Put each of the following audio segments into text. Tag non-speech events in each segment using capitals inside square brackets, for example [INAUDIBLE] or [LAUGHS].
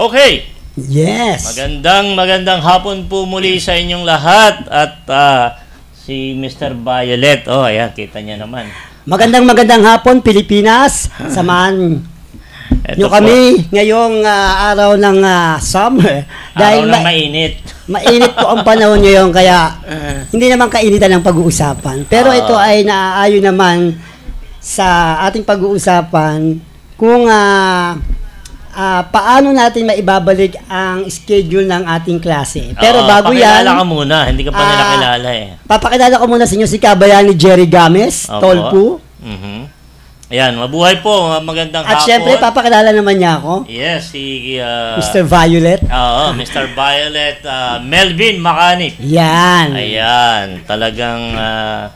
Okay. Yes. Magandang magandang hapon po muli sa inyong lahat at ah, si Mr. Violet. Oh, ayan, kita niya naman. Magandang magandang hapon, Pilipinas. Samahan nyo po, kami ngayong ah, araw ng ah, summer. Araw ng ma- mainit. mainit po ang panahon ngayon, kaya [LAUGHS] hindi naman kainitan ang pag-uusapan. Pero Ah. ito ay naaayon naman sa ating pag-uusapan kung ah, ah, paano natin maibabalik ang schedule ng ating klase. Pero Oo, bago yan, pakilala ka muna. Hindi ka pa nila Ah, kilala eh. papakilala ko muna sa inyo si Kabayani Jerry Games, Opo. Tolpu. Mhm. Ayan, mabuhay po. Magandang At hapon. syempre, papakilala naman niya ako, Yes, si ah, Mr. Violet. Oo, Mr. Violet ah, Melvin Macanip. Yan. Ayan, talagang ah,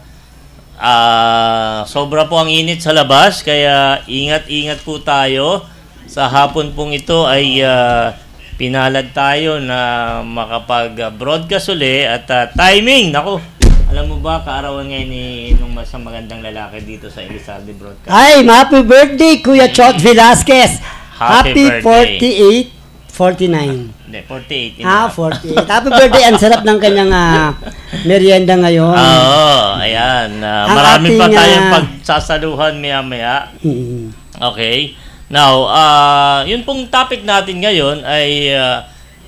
ah, sobra po ang init sa labas kaya ingat-ingat po tayo. Sa hapon pong ito ay ah, pinalad tayo na makapag-broadcast uli at ah, timing, nako. Alam mo ba, kaarawan ngayon ni nung mas magandang lalaki dito sa Elizalde Broadcast. Ay, happy birthday, Kuya Chot Velasquez. Happy Happy 48, 49. Hindi, 48. yun Ah, na. 48. Happy birthday. Ang sarap ng kanyang ah, merienda ngayon. Oo, ayan. ah, Ang marami pa ating, tayong ah, pagsasaluhan maya-maya. Mm. Okay. Now, ah yun pong topic natin ngayon ay ah,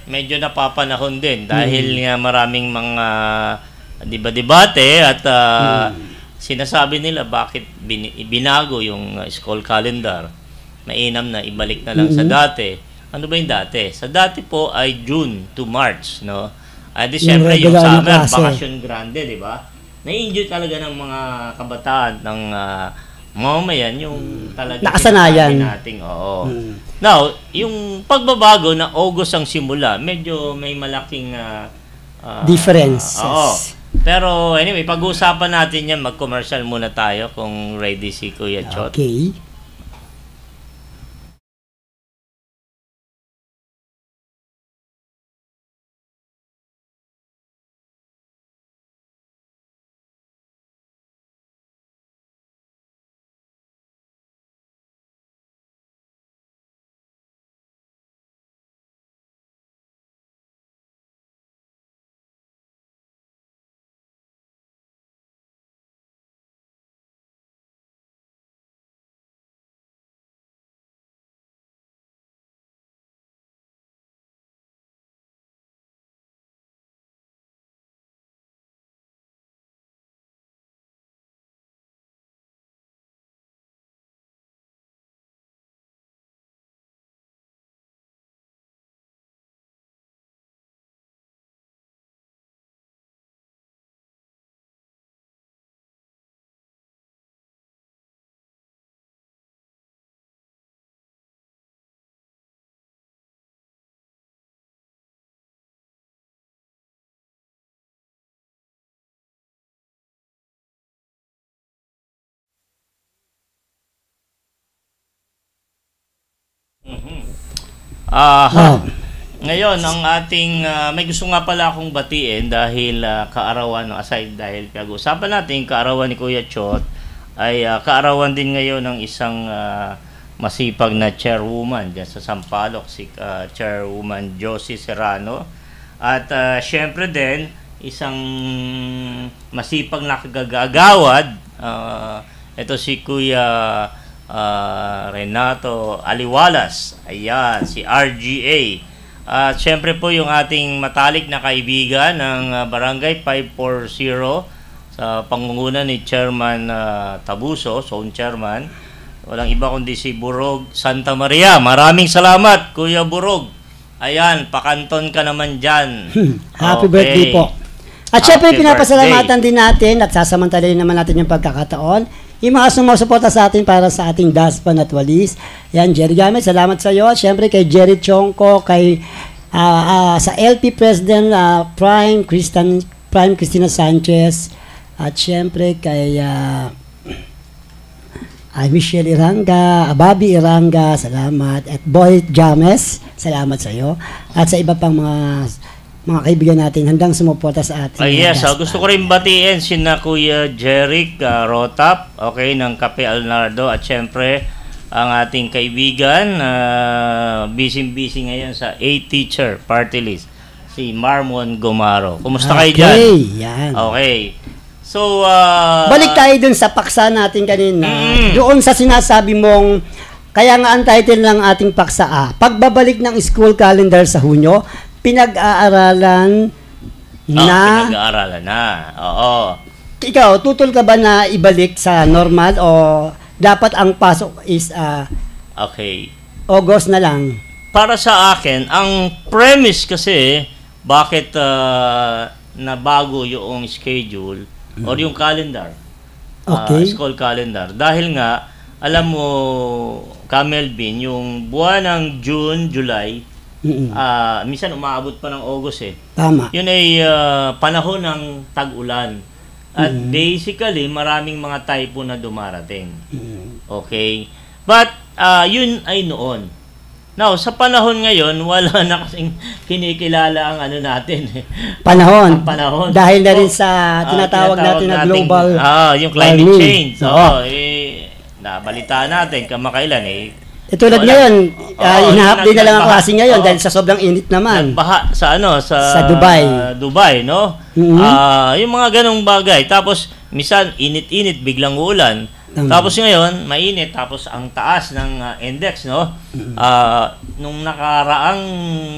medyo napapanahon din dahil nga maraming mga di ba debate at ah, sinasabi nila bakit bin- binago yung school calendar. Mainam na ibalik na lang sa dati. Ano ba yung dati? Sa dati po ay June to March, no? Ay di Yung syempre yung na summer, bakasyon grande, di ba? Na-enjoy talaga ng mga kabataan ng uh, mamamayan yung talaga Nakasanayan. nating oo. Mm. Now, yung pagbabago na August ang simula, medyo may malaking ah, ah, Differences. oo. Pero anyway, pag-uusapan natin yan, mag-commercial muna tayo kung ready si Kuya Chot. Okay. Ah, Oh. Ngayon, ang ating, ah, may gusto nga pala akong batiin dahil ah, kaarawan, no, aside dahil pag-usapan natin, kaarawan ni Kuya Chot, ay ah, kaarawan din ngayon ng isang ah, masipag na chairwoman dyan sa Sampaloc, si ah, chairwoman Josie Serrano. At ah, syempre din, isang masipag na kagagawad, ah, ito si Kuya ah, Renato Aliwalas. Ayan, si RGA. At syempre po yung ating matalik na kaibigan ng ah, Barangay 540 sa pangunguna ni Chairman ah, Tabuso, zone chairman. Walang iba kundi si Burog Santa Maria. Maraming salamat, Kuya Burog. Ayan, pakanton ka naman dyan. [LAUGHS] Happy Okay. birthday po. At syempre, pinapasalamatan din natin at sasamantalayin naman natin yung pagkakataon. Yung mga sumusuporta sa atin para sa ating daspan at walis. Yan, Jerry Gamit, salamat sa iyo. At syempre kay Jerry Chongko, kay ah, ah, sa LP President ah, Prime, Christian, Prime Cristina Sanchez. At syempre kay ah, ay Michelle Iranga, Ababi Iranga, salamat. At Boy James, salamat sa iyo. At sa iba pang mga mga kaibigan natin handang sumuporta sa ating Ah, yes, ah, gusto ko rin batiin si na Kuya Jeric ah, Rotap, okay, ng Kape Alnardo at syempre ang ating kaibigan, uh, busy-busy ngayon sa A-Teacher Party List, si Marmon Gomaro. Kumusta kayo dyan? Okay, yan. Okay. So, uh, Balik tayo dun sa paksa natin kanina. Mm. Doon sa sinasabi mong, kaya nga ang title ng ating paksa A, pagbabalik ng school calendar sa Hunyo, pinag-aaralan na, na, pinag-aaralan na. Oo. ikaw, tutol ka ba na ibalik sa normal o dapat ang pasok is ah, Okay. August na lang? Para sa akin, ang premise kasi, bakit uh, nabago yung schedule or yung calendar. ah, Okay. school calendar. Dahil nga, alam mo, Camelvin, yung buwan ng June, July, Mm-mm. ah minsan umaabot pa ng August eh. Tama. Yun ay ah, panahon ng tag-ulan. At basically, maraming mga typhoon na dumarating. Mm. Okay? But, ah, yun ay noon. Now, sa panahon ngayon, wala [LAUGHS] na kasing kinikilala ang ano natin. eh. Panahon. Ang panahon. Dahil na rin Oh, sa ah, tinatawag natin na global Ah, yung climate warming. change. Oo, Oo. eh, nabalitaan natin kamakailan eh. Eh, tulad Wala. ngayon, Oo, uh, inahalf day na lang ang nagbaha. klase ngayon Oo. dahil sa sobrang init naman. Nagbaha sa ano sa, Sa Dubai. Dubai, no? Mhm. Ah, yung mga ganong bagay. Tapos minsan init-init biglang uulan. Tama. Tapos ngayon, mainit tapos ang taas ng ah, index, no? Mm-hmm. Ah, nung nakaraang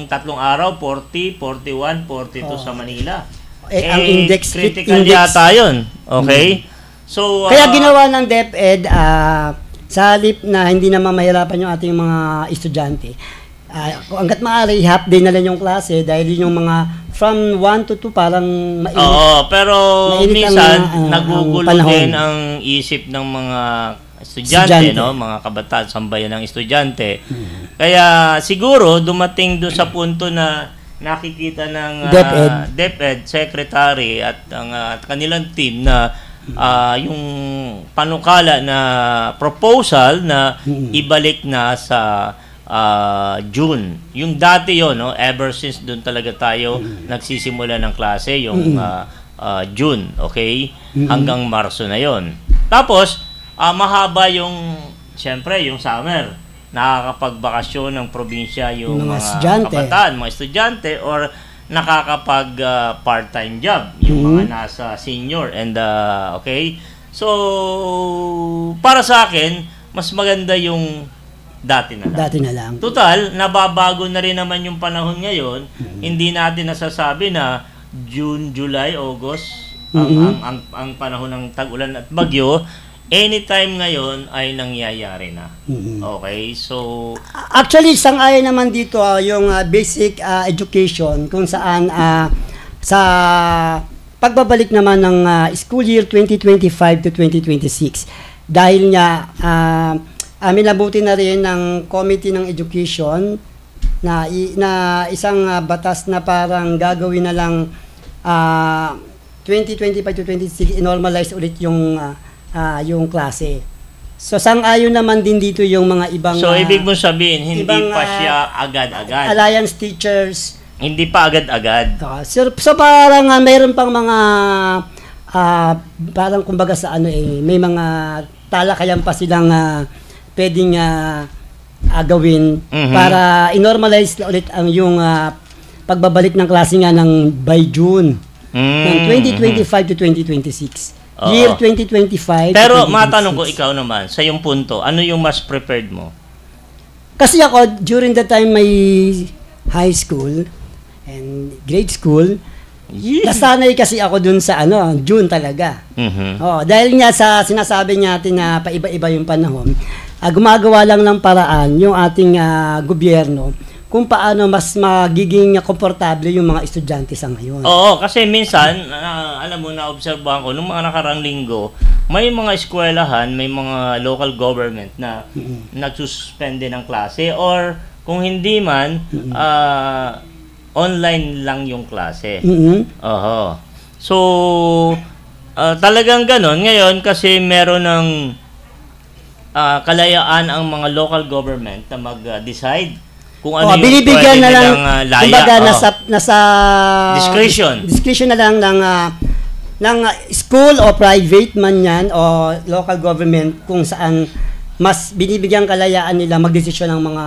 tatlong araw, 40, 41, 42 sa Manila. Eh, ang index- critical index- yata 'yon. Okay? So Kaya ah, ginawa ng DepEd, ah, sa halip na hindi naman mahirapan yung ating mga estudyante, kung hanggat maaari, half day na lang yung klase dahil yun yung mga from 1 to 2 parang mainit. Oo, pero Mainit ang, minsan ah, ang nagugulo panahon. din ang isip ng mga estudyante, Estudyante. no, mga kabataan, sambayan ng estudyante. Hmm. Kaya siguro dumating do sa punto na nakikita ng ah, DepEd. DepEd secretary at ang ah, kanilang team na ah, yung panukala na proposal na ibalik na sa ah, June. Yung dati yon no, ever since doon talaga tayo nagsisimula ng klase yung ah, ah, June, okay? Hanggang Marso na yon. Tapos ah, mahaba yung siyempre yung summer. Nakakapagbakasyon ng probinsya yung Mga mga, kabataan, mga estudyante or nakakapag ah, part-time job yung mga nasa senior and ah, okay so para sa akin mas maganda yung dati na lang Dati na lang. Total, nababago na rin naman yung panahon ngayon. Mm-hmm. Hindi natin nasasabi na June, July, August ang, Mhm. ang, ang, ang panahon ng tag-ulan at bagyo. Anytime ngayon ay nangyayari na. Mhm. Okay, so Actually, sang-ayon naman dito ah, yung ah, basic ah, education kung saan ah, sa pagbabalik naman ng ah, school year 2025 to 2026 dahil nga ah, amin nabuti na rin ng Committee ng Education na i- na isang ah, batas na parang gagawin na lang ah, 2025 to 2026 i-normalize ulit yung ah, ah, yung klase. So sang-ayon naman din dito yung mga ibang so ah, ibig mo sabihin hindi ibang, pa ah, siya agad-agad. Alliance teachers. Hindi pa agad-agad. Uh, so, so parang uh, mayroon pang mga ah, parang kumbaga sa ano eh may mga talakayan pa silang ah, pwedeng ah, ah, gawin Mhm. para i-normalize na ulit ang yung ah, pagbabalik ng klase nga ng by June ng Mm. 2025 to 2026. Oo. Year 2025 to Pero 2026. matanong ko ikaw naman, sa yung punto, ano yung mas prepared mo? Kasi ako, during the time may high school and grade school, nasanay kasi ako dun sa ano, June talaga. Mhm. Oh, dahil nga sa sinasabi natin na paiba-iba yung panahon, ah, gumagawa lang ng paraan yung ating ah, gobyerno kung paano mas magiging komportable yung mga estudyante sa ngayon. Oo, kasi minsan, ah, alam mo, na-obserbahan ko, nung mga nakarang linggo, may mga eskwelahan, may mga local government na nagsuspende ng klase or kung hindi man, ah, online lang yung klase. Mhm. Oho. So, ah, talagang ganon. Ngayon, kasi meron ng ah, kalayaan ang mga local government na mag-decide kung ano oh, yung binibigyan na lang, ah, laya. kumbaga, Oo. nasa, nasa Discretion. discretion na lang ng, ah, ng ah, school o private man yan o local government kung saan mas binibigyan kalayaan nila magdesisyon ng mga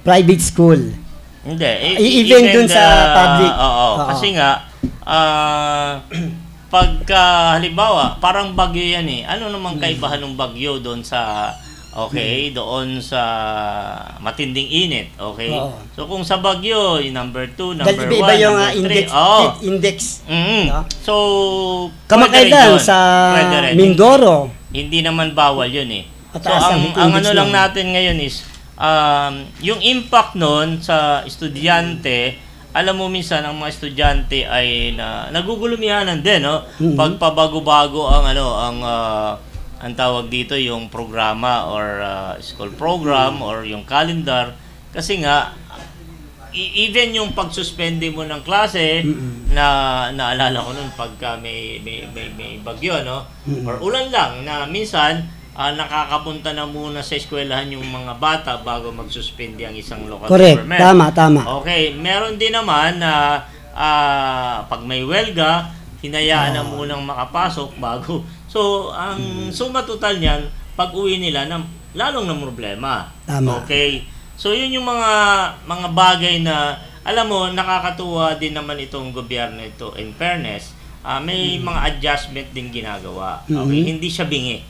private school. Hindi. e- E- even dun sa public. Oo. Oo. Kasi nga, ah, [CLEARS THROAT] pagka, halimbawa, parang bagyo yan eh. Ano namang Hmm. kaibahan ng bagyo doon sa, okay, doon sa matinding init, okay? Oo. So, kung sa bagyo, yung number 2, Dahil number 1, iba-iba yung ah, number 3. index, heat index. Mhm. No? So, Kamakailan sa. Mindoro. Hindi naman bawal yun eh. So, Mataas ang ang, ang ano lang natin ngayon is, um, yung impact nun sa estudyante, alam mo minsan ang mga estudyante ay na nagugulumihanan din, no? Mhm. Pagpabago-bago ang ano, ang ah, ang tawag dito yung programa or ah, school program or yung calendar kasi nga i- even yung pagsuspende mo ng klase Mm-mm. na naalala ko noon pagka may may may, may bagyo no Mm-mm. or ulan lang na minsan ah, nakakapunta na muna sa eskwelahan yung mga bata bago magsuspende ang isang local Correct. government. Tama, tama. Okay, meron din naman na ah, pag may welga, hinayaan na munang makapasok bago. So, ang suma total niyan, pag uwi nila, na, lalong na problema. Tama. Okay. So, yun yung mga mga bagay na, alam mo, nakakatuwa din naman itong gobyerno ito, in fairness, ah, may mga adjustment din ginagawa. Okay, Mhm. hindi siya bingi.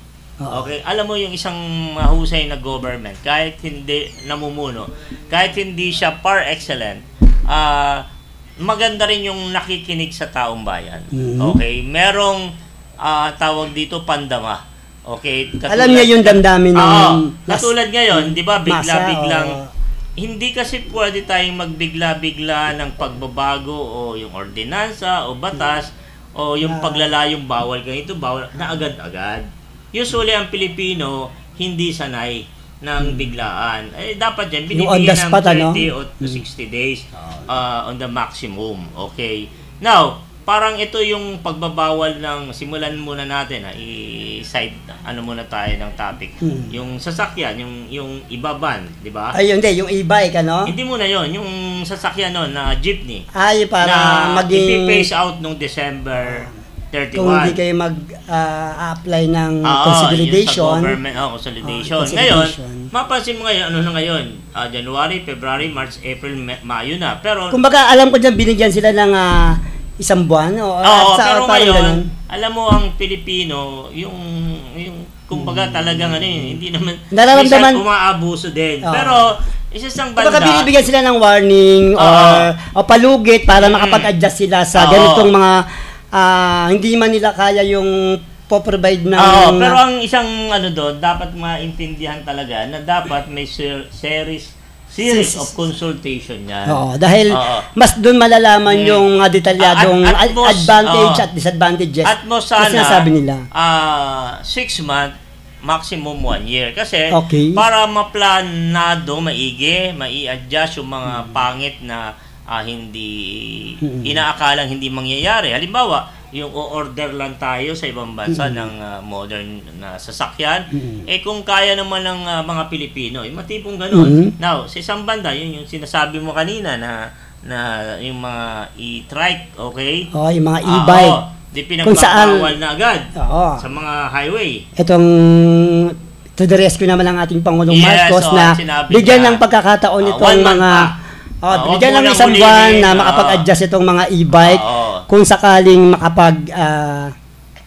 Okay, alam mo yung isang mahusay na government, kahit hindi namumuno, kahit hindi siya par excellent, ah maganda rin yung nakikinig sa taong bayan. Mhm. Okay, merong ah, tawag dito pandama. Okay, Alam niya yung damdamin ng Oo, mas- katulad ngayon, 'di ba, masa, bigla-biglang oo. hindi kasi pwede tayong magbigla-bigla ng pagbabago o yung ordinansa o batas o yung paglalayong bawal ganito, bawal na agad-agad. Usually ang Pilipino hindi sanay ng biglaan. Eh dapat yan Hmm. Yung on binibigyan ng spot, ano? 30 o to 60 days uh, on the maximum. Okay. Now, parang ito yung pagbabawal ng simulan muna natin ha, i-side ano muna tayo ng topic. Hmm. Yung sasakyan, yung yung ibaban, 'di ba? Ay, hindi, yung e-bike, ano? Hindi muna 'yon, yung sasakyan noon na jeepney Ay, para na maging, ipi-phase out nung December 31. kung hindi kayo mag-apply ng Oo, yung sa consolidation, government, oh, consolidation. Oh, Ngayon, mapansin mo ngayon, ano na ngayon? Ah, January, February, March, April, Ma- Mayo na. Pero, kumbaga, alam ko dyan, binigyan sila ng ah, isang buwan, o Oo, sa- pero ngayon, ganun. alam mo ang Pilipino, yung yung kumbaga talagang ano yun, hindi naman Hmm. Nararamdaman- minsan umaabuso din. Oo. Pero isa sang banda. Kumbaga, binibigyan sila ng warning or, o palugit para Mm. makapag-adjust sila sa Oo. ganitong mga ah, hindi man nila kaya yung po-provide ng... Oo, pero ang isang ano doon, dapat maintindihan talaga na dapat may ser- series series of consultation yan. Oo, dahil Oo. mas doon malalaman Mm. yung mga detalyadong At- at ad- most, advantage oo. at disadvantages. At mo Kasi sana, sinasabi nila. ah, six month, maximum one year. Kasi, Okay. para maplanado, maigi, mai-adjust yung mga pangit na ah, hindi, inaakalang hindi mangyayari. Halimbawa, yung o-order lang tayo sa ibang bansa ng ah, modern na sasakyan, eh kung kaya naman ng ah, mga Pilipino, eh matipong ganun. Now, sa isang banda, yun yung sinasabi mo kanina na na yung mga e-trike, okay? Oo, yung mga Ah, e-bike. oo. Di Kung saan- pinagbabawal na agad Oo. sa mga highway. Itong to the rescue naman ang ating Pangulong Yes, Marcos oo, na bigyan niya. ng pagkakataon Ah, itong mga pa. Oh, Ah, wag bigyan ng nang isang buwan na makapag-adjust itong mga e-bike Oo. kung sakaling makapag ah,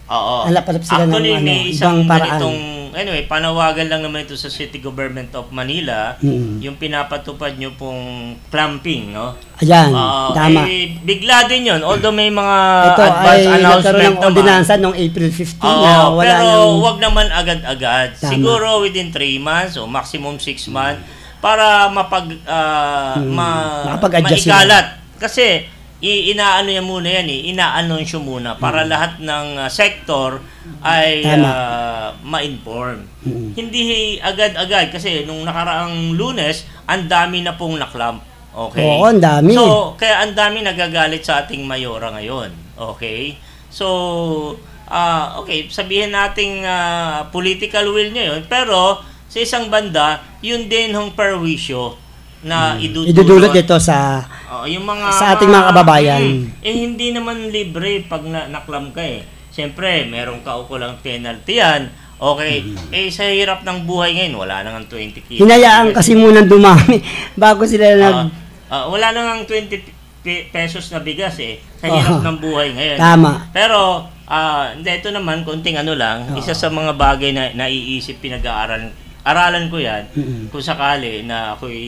Oo. Hanap-hanap sila ng Actually, ano, may isang ibang paraan. ganitong, anyway, panawagan lang naman ito sa City Government of Manila, Mm. yung pinapatupad nyo pong clamping, no? ayan, Oo, tama. Eh, bigla din yun, although may mga Ito advance ay announcement ng ordinansa noong April 15 Oo, na wala pero nang wag naman agad-agad. Tama. Siguro within 3 months o maximum 6 months para mapag ah, Hmm, ma, makapag-adjust maikalat. Kasi i inaano yan muna yan eh, ina-anunsyo muna para lahat ng ah, sector ay Hmm. Tama. ah, ma-inform. Mm. Hindi agad-agad kasi nung nakaraang lunes, ang dami na pong naklamp. Okay? Oo, ang dami. So, kaya ang dami nagagalit sa ating mayora ngayon. Okay? So, ah okay, sabihin nating ah, political will niya yun, pero sa isang banda, yun din ang perwisyo na idudulot. Hmm. idudulot ito sa Oo, yung mga Sa ating mga kababayan. Mm, eh hindi naman libre pag na, naklam ka eh. Siyempre, merong kaukulang penalty yan. Okay, eh sa hirap ng buhay ngayon, wala nang 20 kilos. Hinayaan kasi munang dumami [LAUGHS] bago sila nag... Ah, ah, wala nang 20 pe- pesos na bigas eh. Sa hirap Oo. ng buhay ngayon. Tama. Pero, ah, hindi, ito naman, konting ano lang, Oo. isa sa mga bagay na naiisip, pinag-aaral, aralan ko yan, Mm-mm. kung sakali na ako'y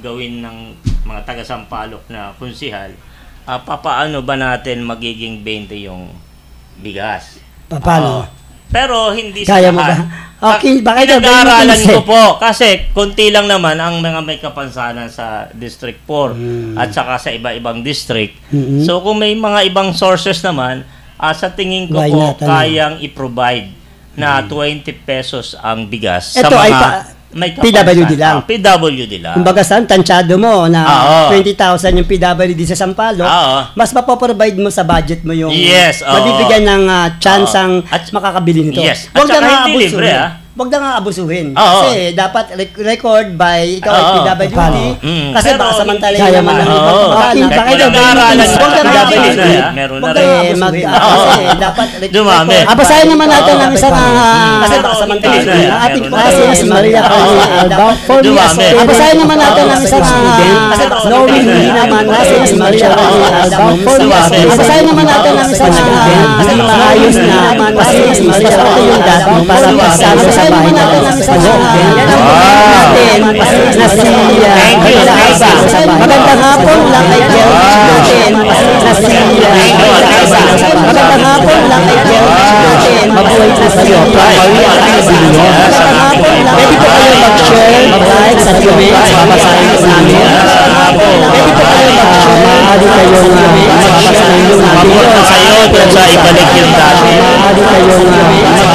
gawin ng mga taga-sampalok na kunsihal, ah, papaano ba natin magiging 20 yung bigas? Paano? Oo. pero hindi Kaya mo ba? Okay, bakit daw Pinag-aaralan 20? ko po kasi konti lang naman ang mga may kapansanan sa District 4 Mm. at saka sa iba-ibang district. Mm-mm. So kung may mga ibang sources naman, ah, sa tingin ko Why po not, ano? kayang i-provide na 20 pesos ang bigas Ito sa ay mga pa- may PWD lang. Ah, PWD lang. Kumbaga saan, tansyado mo na Oo. 20,000 yung PWD sa Sampalo, Oo. mas mapoprovide mo sa budget mo yung Yes, oo. mabibigyan ng ah, chance ang At- makakabili nito. Yes. At Huwag na saka hindi libre, ah. Huwag na nga abusuhin. Oo. Kasi dapat rec- record by ikaw ay. PWD. Mm. Kasi Pero baka samantalay kaya naman man. ng ibang kapanan. Bakit pinag-aaralan Philippines? Huwag na yan, meron na Huwag rin. mag... Kasi dapat rec- Dumami. record Ah, basahin by- naman natin ang isang ah, Kasi baka Pero samantalay hindi na na yan. ating na Kasi si Maria. Carmen Alba, for me as Dumami. a Ah, basahin naman natin ang isang ah, knowing na naman kasi si Maria. Carmen Alba, for me as a Dumami. Basahin naman natin ang isang maayos na naman kasi si Maria yung dato para Dumami. sa bahay sa. Yan ang Wow. na si ah, you. Magandang hapon lang kay natin na si you. Magandang hapon lang kay natin mabuhay na si lang Pwede po kayo mag-share, mag-like sa comments, babasahin ko namin. Pwede po kayo mag-share, maaari kayong ah, mag-share ng inyong Mabuhay video. sa'yo kung sa ibalik yung dati. Maaari kayong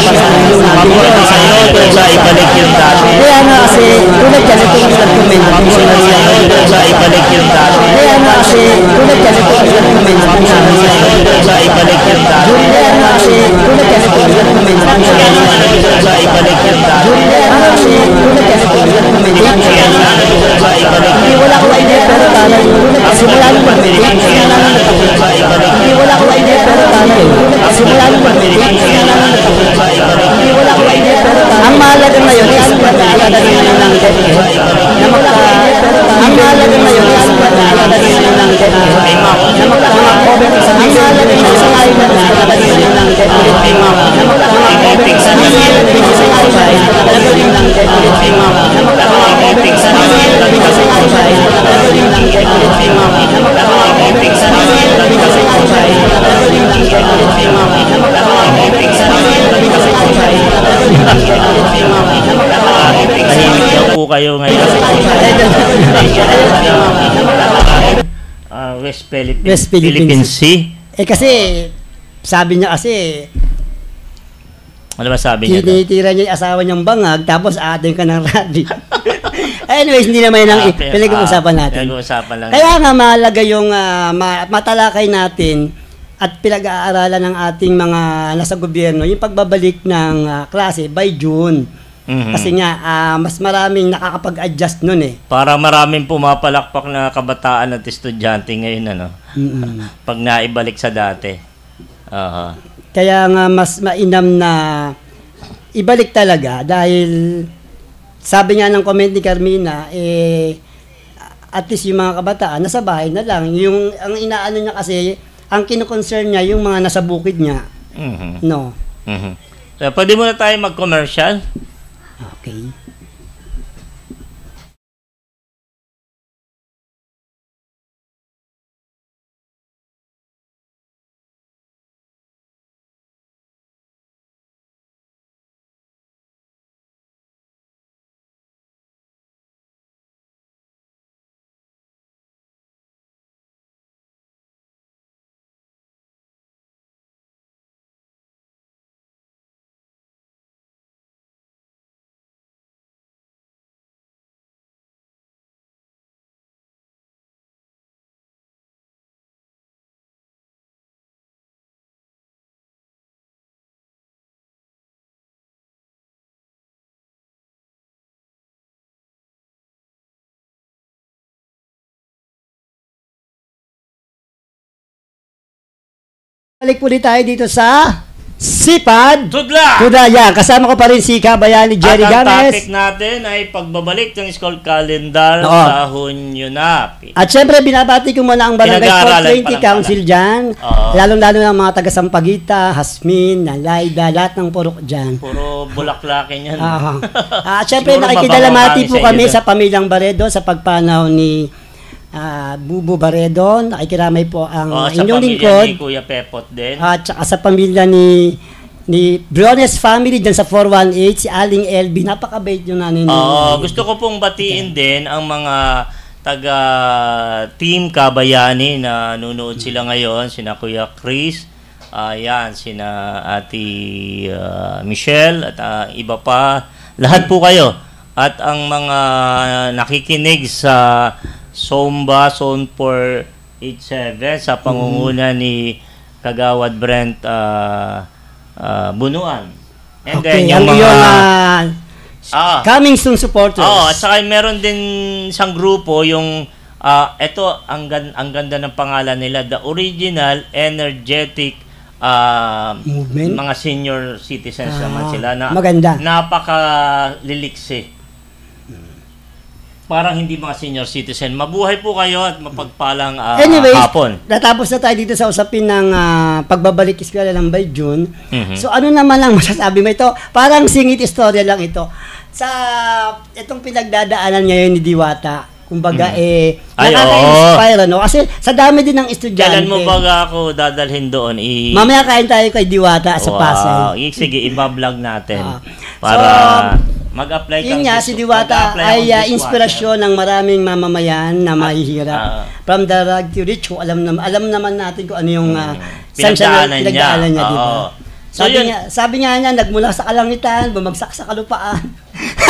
Mabuhay sa'yo kung sa ibalik yung dati. Kaya nga kasi, tulad yan, ito yung natin si Mabuhay sa'yo kung sa ibalik yung dati. Kaya nga kasi, tulad yan, ito yung natin si Mabuhay sa'yo kung sa ibalik yung dati. Kaya kasi, tulad yan, ito yung nag-comment natin si Maria. Kung sa ibalik yung dati. Kaya nga kasi, tulad yan, ito yung nag-comment natin si Maria. Kung sa ibalik Hindi wala ko idea pero talaga simula nung mag-meeting kaya naman nagpapit. Hindi wala ko idea pero talaga simula nung mag-meeting kaya naman nagpapit. Hindi wala ko idea pero ang mahalaga ngayon is pag-aalaga naman ng debt na magka ang mahalaga ngayon is pag-aalaga naman ng debt na magka-cover sa ang mahalaga ngayon sa ngayon na pag-aalaga naman ng debt na magka-cover sa ang mahalaga ngayon sa ngayon na pag-aalaga naman ng debt na magka-cover sa ang mahalaga ngayon sa ngayon na pag-aalaga naman ng debt na magka-cover sa ang mahalaga ngayon sa ngayon na pag-aalaga naman ng debt na magka-cover sa ang mahalaga ngayon sa ngayon na pag-aalaga naman ng debt na magka-cover sa Tahimik daw po kayo ngayon. Ah, West Philippines, West Philippines. Sea. Eh kasi, sabi niya kasi, Ano ba sabi niya? tinitira niya yung asawa niyang bangag, tapos atin ka ng radio. [LAUGHS] Anyways, hindi naman yan ang pinag-uusapan ah, natin. Pinag-uusapan lang. Kaya nga mahalaga yung ma- matalakay natin at pinag-aaralan ng ating mga nasa gobyerno yung pagbabalik ng ah, klase by June. Mhm. Kasi nga, ah, mas maraming nakakapag-adjust nun eh. Para maraming pumapalakpak na kabataan at estudyante ngayon, ano? Mm-mm. [LAUGHS] Pag naibalik sa dati. Aha. Kaya nga mas mainam na ibalik talaga dahil sabi nga ng comment ni Carmina, eh, at least yung mga kabataan, nasa bahay na lang. Yung, ang inaano niya kasi, ang kinoconcern niya, yung mga nasa bukid niya. Mhm. No. Mhm. So, pwede muna tayo mag-commercial. Okay. Balik po tayo dito sa Sipad. Tudla! Kuda yan. Kasama ko pa rin si Kabayani Jerry At ang Games. topic natin ay pagbabalik ng school calendar Oo. sa Hunyo na. At syempre, binabati ko muna ang Barangay Pinag-aaralan 420 pa lang Council dyan. Oo. Lalong-lalo ng mga taga Sampaguita, Hasmin, Nalayda, lahat ng purok dyan. Puro bulaklakin yan. Ah, [LAUGHS] ah, syempre, Siguro nakikidalamati po kami kami sa inyo sa pamilyang Baredo sa pagpanaw ni ah, Bubu Baredo. Nakikiramay po ang Oh, sa inyong lingkod. ni Kuya Pepot din. At saka sa pamilya ni ni Briones family dyan sa 418, si Aling LB. Napakabait yung nanay Oo, gusto ko pong batiin din ang mga taga Team Kabayani na nunood sila ngayon, sina Kuya Chris, ayan, sina Ate ah, Michelle at ah, iba pa. Lahat po kayo. At ang mga nakikinig sa Somba Zone 487 sa pangunguna ni Kagawad Brent ah, ah, Bunuan. And Okay, then yung mga... iyong ah, Ah. coming soon supporters. Oo, at saka meron din isang grupo yung ah ito ang gan- ang ganda ng pangalan nila, the original energetic ah, Movement? mga senior citizens Ah, naman sila na maganda. napaka liliksi. Parang hindi mga senior citizen. Mabuhay po kayo at mapagpalang ah, Anyways, hapon. natapos na tayo dito sa usapin ng ah, pagbabalik eskwela ng by June. Mhm. So ano naman lang [LAUGHS] masasabi mo ito? Parang singit istorya lang ito. Sa itong pinagdadaanan ngayon ni Diwata, kumbaga eh Mhm. Ay, nakaka-inspire ano kasi sa dami din ng estudyante. Kailan mo ba ako dadalhin doon? I- Mamaya kain tayo kay Diwata sa Wow. Pasay. Sige, iba-vlog natin. Ah. Para So, mag-apply kang Yun nga, si Diwata ay ah, dishwasher. inspirasyon ng maraming mamamayan na mahihirap. ah. From the rag to rich, alam, naman, alam naman natin kung ano yung uh, Pinagdaanan niya. pinagdaanan niya, di ba? So, Sabi, yun. niya, sabi nga niya, nagmula sa kalangitan, bumagsak sa kalupaan.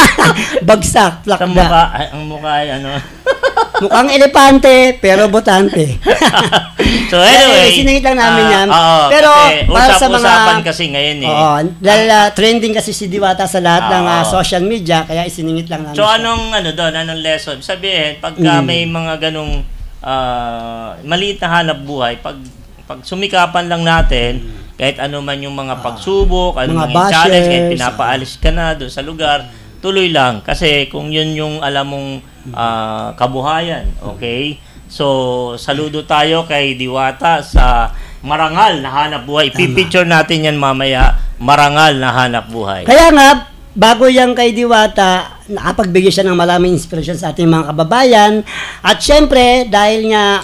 [LAUGHS] Bagsak, Sa plakda. mukha, ay, ang mukha ay ano. [LAUGHS] Mukhang elepante, pero botante. [LAUGHS] so anyway. siningit lang namin ah, yan. oo, pero kasi para sa mga... usap-usapan kasi ngayon eh. Oo, dahil ah, trending kasi si Diwata sa lahat ng ah, Oo. social media, kaya isiningit lang namin So siya. anong ano doon, anong lesson? Sabihin, pagka Mm. may mga ganong ah, maliit na hanap buhay, pag pag sumikapan lang natin, kahit ano man yung mga pagsubok, ano Mm. Mga mga challenge, kahit pinapaalis ka na doon sa lugar, tuloy lang. Kasi kung yun yung alam mong ah, kabuhayan, okay? So, saludo tayo kay Diwata sa marangal na hanap buhay. Pipicture natin yan mamaya, marangal na hanap buhay. Kaya nga, bago yan kay Diwata, nakapagbigay siya ng maraming inspirasyon sa ating mga kababayan. At syempre, dahil nga,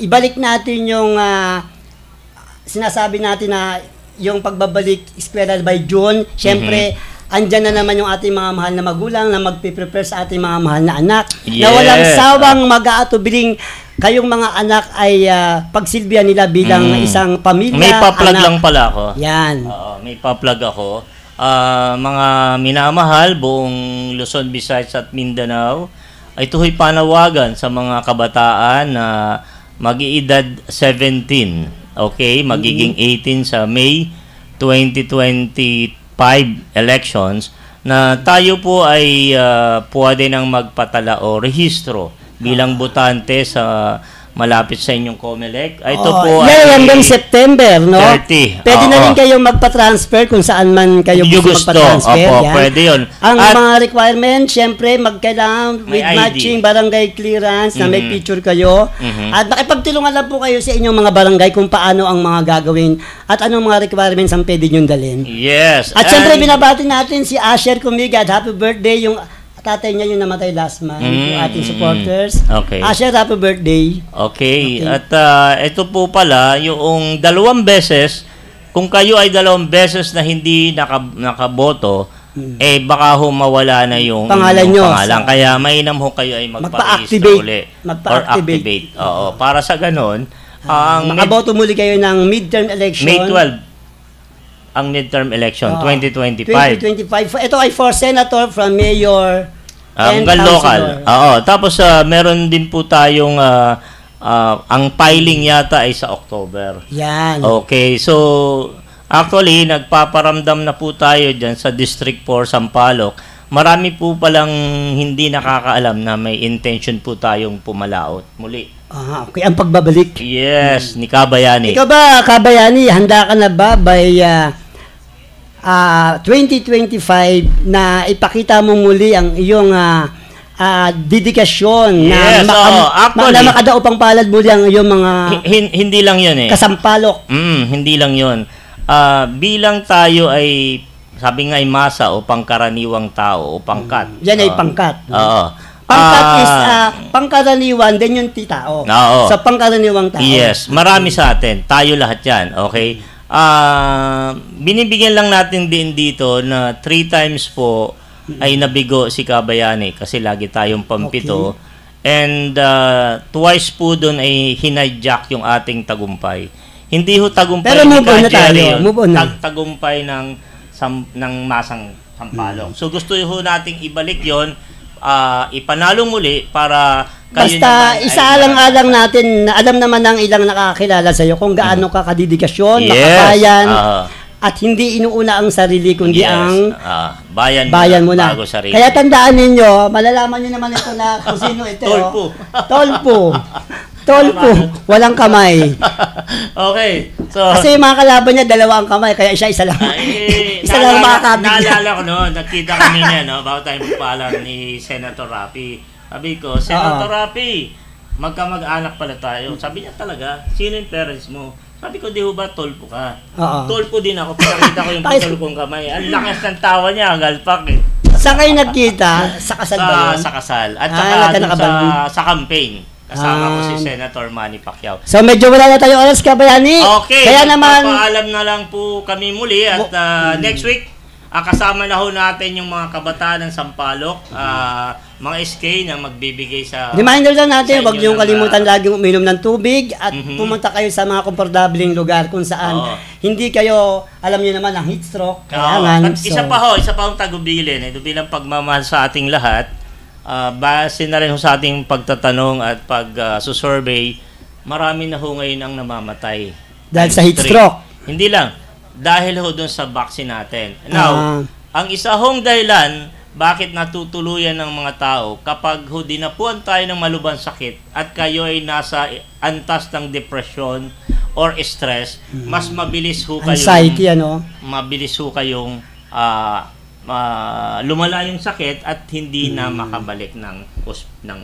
ibalik natin yung ah, sinasabi natin na yung pagbabalik eskwela by June, syempre, andyan na naman yung ating mga mahal na magulang na magpiprepare sa ating mga mahal na anak. Na walang sawang mag-aatubiling kayong mga anak ay ah, pagsilbihan nila bilang Mm. isang pamilya. May pa-plug anak. lang pala ako. Yan. Oo, may pa-plug ako. Ah, mga minamahal buong Luzon, Visayas at Mindanao, ay tuhoy panawagan sa mga kabataan na mag-iedad 17. Okay, magiging 18 sa May 2025 elections na tayo po ay ah, pwede nang magpatala o rehistro bilang botante sa malapit sa inyong COMELEC. Ah, Ito Oo, po yan, ay hanggang September, no? 30. Pwede na Oo. rin kayong magpa-transfer kung saan man kayo gusto, gusto. magpa-transfer. Opo, yan. pwede yun. Ang At- mga requirement, syempre, magkailangan with ID. matching barangay clearance na may Mhm. picture kayo. Mhm. At makipagtulungan lang po kayo sa inyong mga barangay kung paano ang mga gagawin at anong mga requirements ang pwede nyo dalhin. Yes. At syempre, binabati natin si Asher Kumigad. Happy birthday yung tatay niya yung namatay last month, yung Mm, ating mm, supporters. Okay. Asher, happy birthday. Okay. Okay. At ah, ito po pala, yung dalawang beses, kung kayo ay dalawang beses na hindi naka, nakaboto, eh baka ho mawala na yung. Pangalan yung nyo pangalan. sa- Kaya mainam ho kayo ay Magpa-activate. uli. Magpa-activate. Or activate. Oo. Para sa ganun, ang mid- Makaboto muli kayo ng midterm election. May 12 ang midterm election, Oo. 2025. 2025. Ito ay for senator from mayor Ah, and local. Oo. Tapos ah, meron din po tayong ah, ah, ang filing yata ay sa October. Yan. Okay. So actually nagpaparamdam na po tayo diyan sa District 4 Sampaloc. Marami po palang hindi nakakaalam na may intention po tayong pumalaot muli. Ah, okay, ang pagbabalik. Yes, ni Kabayani. Ikaw ba, Kabayani, handa ka na ba by ah, ah, 2025 na ipakita mo muli ang iyong ah, ah, dedikasyon Yes, na, oo. Actually- na makadaupang palad muli ang iyong mga Hi- hin- hindi lang yun eh. kasampalok. Mm, hindi lang yun. Ah, bilang tayo ay, sabi nga ay masa o pangkaraniwang tao o pangkat. Yan ay Oo. pangkat. Oo. Pangkat Ah, is ah, pangkaraniwan, din yung titao. Oo. Sa pangkaraniwang tao. Yes, marami sa atin. Tayo lahat yan, okay? Ah, binibigyan lang natin din dito na three times po ay nabigo si Kabayani kasi lagi tayong pampito. And ah, twice po doon ay hinajak yung ating tagumpay. Hindi ho tagumpay Pero move on na tayo. yun. Move on na. Tag- tagumpay ng sam, ng masang sampalok. So gusto ho nating ibalik 'yon, ah, ipanalo muli para kayo Basta isaalang-alang natin na alam naman ng ilang nakakilala sa iyo kung gaano ka kadedikasyon, Yes. makabayan, Oo. at hindi inuuna ang sarili kundi Yes. ang Ah, bayan, bayan mo na. bago sarili. Kaya tandaan ninyo, malalaman niyo naman ito na kung sino ito. Tolpo. Tolpo. [LAUGHS] Tolpo. Walang kamay. [LAUGHS] okay. So, Kasi yung mga kalaban niya, dalawa ang kamay, kaya siya isa lang. ay, [LAUGHS] isa lang makakabig. Naalala ko noon, nakita kami niya, no, bago tayo magpaalam ni Senator Rapi. Sabi ko, Senator Oo. Rapi, magkamag-anak pala tayo. Sabi niya talaga, sino yung parents mo? Sabi ko, di ho ba tolpo ka? Oo. Tolpo din ako, pinakita ko yung [LAUGHS] putol kong kamay. Ang lakas ng tawa niya, galpak eh. Saan kayo nagkita? Sa kasal ba Sa, yun? sa kasal. At Ah, saka dun sa, sa campaign. Kasama ko si Ah. Senator Manny Pacquiao. So medyo wala na tayo oras kabayani. Okay, Kaya naman, magpapaalam na lang po kami muli at ah, next week, ah, kasama na ho natin yung mga kabataan ng Sampaloc, ah, mga SK na magbibigay sa... reminder lang natin, huwag niyong ng, kalimutan ah, laging uminom ng tubig at Mhm. pumunta kayo sa mga komportabling lugar kung saan Oo. hindi kayo, alam niyo naman, ang heat stroke. Kailangan. At isa pa ho, isa pa hong tagubilin, eh, bilang pagmamahal sa ating lahat, ah, base na rin ho sa ating pagtatanong at pag-survey, marami na ho ngayon ang namamatay. Dahil sa heat stroke. Hindi lang, dahil ho dun sa vaccine natin. Now, Ah. ang isa hong dahilan bakit natutuluyan ng mga tao kapag ho dinapuan tayo ng malubang sakit at kayo ay nasa antas ng depression or stress, mas mabilis ho kayong Anxiety, ano? mabilis ho kayong ah, ma- lumala yung sakit at hindi na Hmm. makabalik ng ng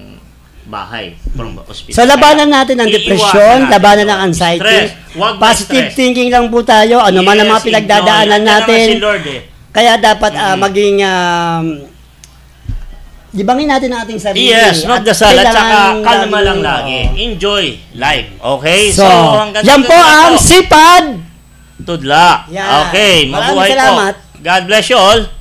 bahay from hospital. So labanan natin ang natin labanan ang anxiety. Stress. Positive stress. thinking lang po tayo. Ano man ang mga Yes, pinagdadaanan natin. Si Lord eh. Kaya dapat ah, Mm. maging um, libangin natin ang ating sarili. Yes, magdasal at saka kalma lang lagi. oo. Enjoy life. Okay? So, hanggang yan po ang sipad. Tudla. Yan. Okay, mabuhay po. God bless you all.